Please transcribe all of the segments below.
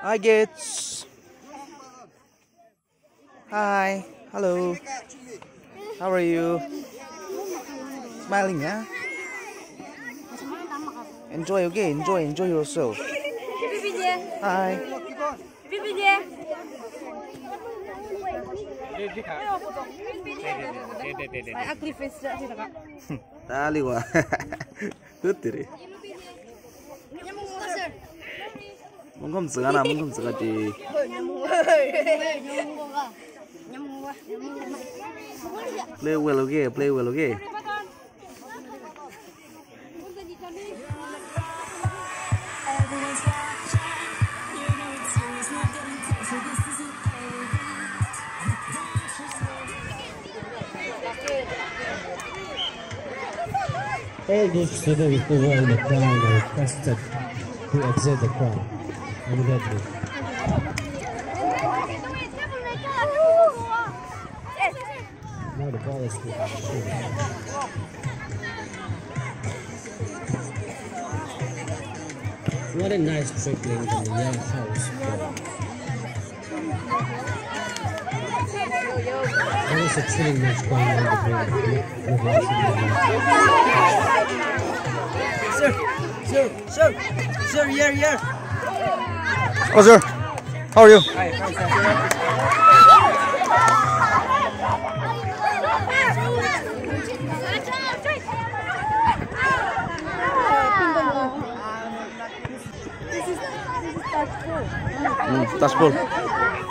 Hi, kids. Hi. Hello. How are you? Smiling, yeah? Enjoy, okay? Enjoy, enjoy yourself. Hi. Tali wa. Tutti. munkomdzikana munkomdzikatei play well okay? Play well okay? All those feathers over in the crown are requested to exit the crown. What a nice trickling in the young house. There is a thrilling match going on the. Sir, sir, sir, sir, here, here. Oh, sir. How are you? Mm, touch ball.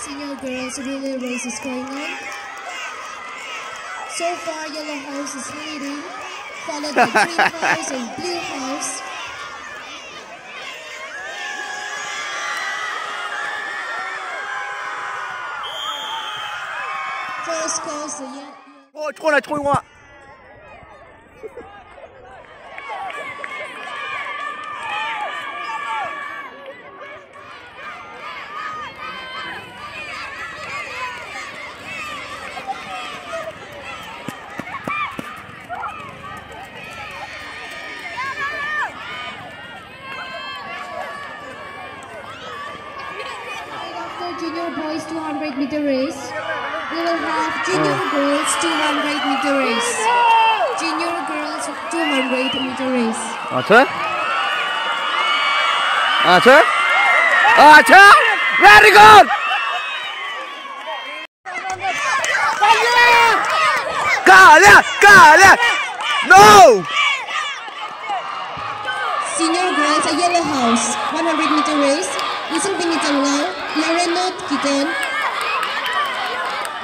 senior girls relay race is going. So far, yellow house is leading, followed by green house and blue house. First the yellow. Oh, trop là, trop loin. meter race, we will have junior oh. girls 200 meter race. Junior girls 200 meter race. Archer? Archer? 아, 저? 아, 저? Very good! Galia! Galia! No! Senior girls at Yellow House, 100 meter race, Isabel Nicolau, Lorena Kigan,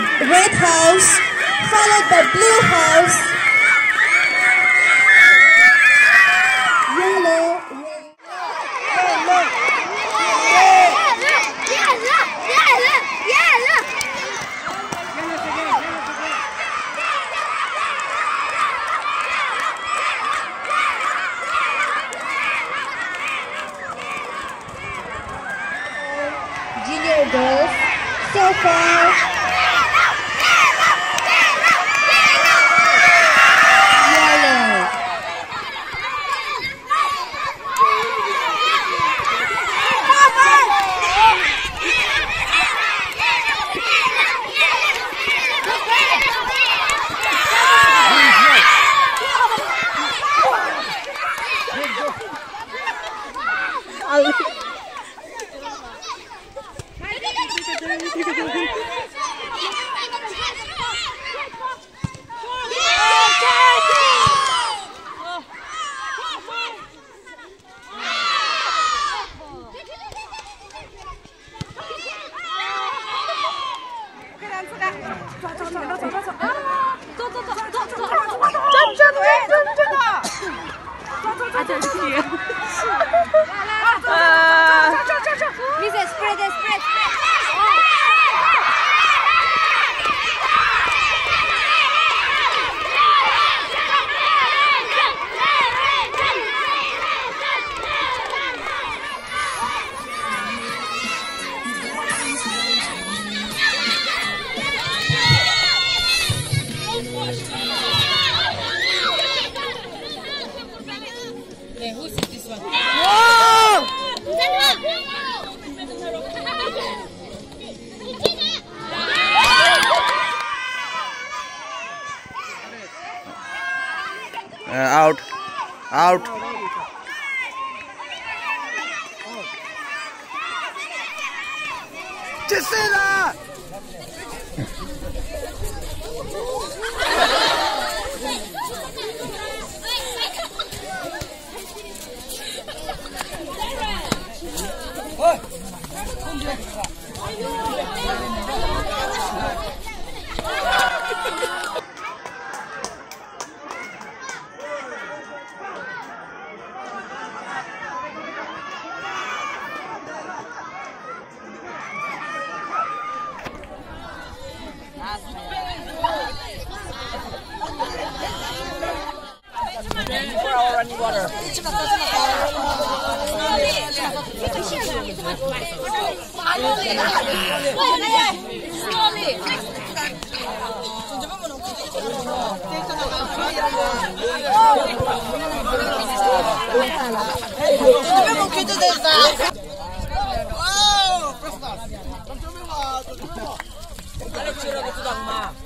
Red House, followed by Blue House. Junior girls, so far. Ali. Mrs. Uh, Gisela! water. Wow, Prestas. Jangan lupa, jangan lupa. Ada cerita kita mah.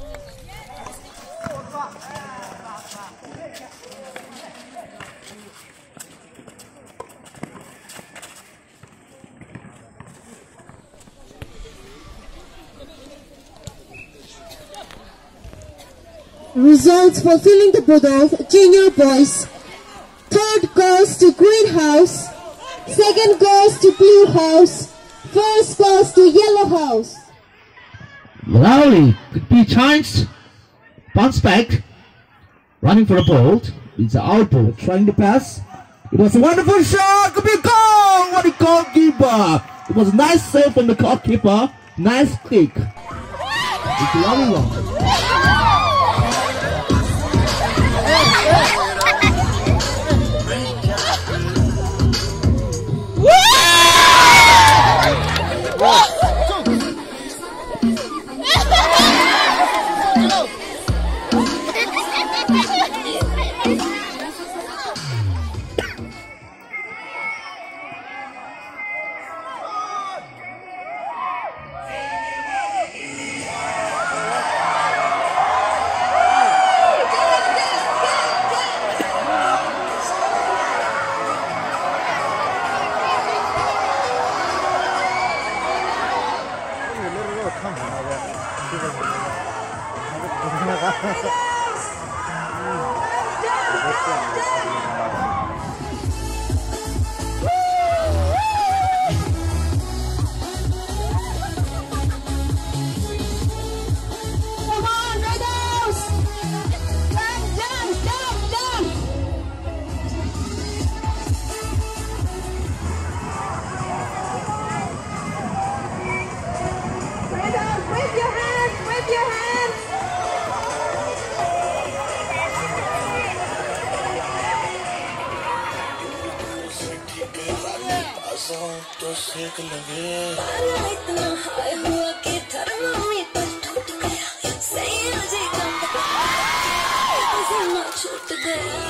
Results for filling the Budov junior boys. Third goes to Green House. Second goes to Blue House. First goes to Yellow House. Lovely. Could be chance. Bounce back. Running for a ball. It's an out ball. Trying to pass. It was a wonderful shot. Could be a goal. What a goalkeeper. It was a nice save from the goalkeeper. Nice kick. It's lovely one. जाऊँ तो सेक लगे। इतना हुआ कि thermometer टूट गया। छूट गया।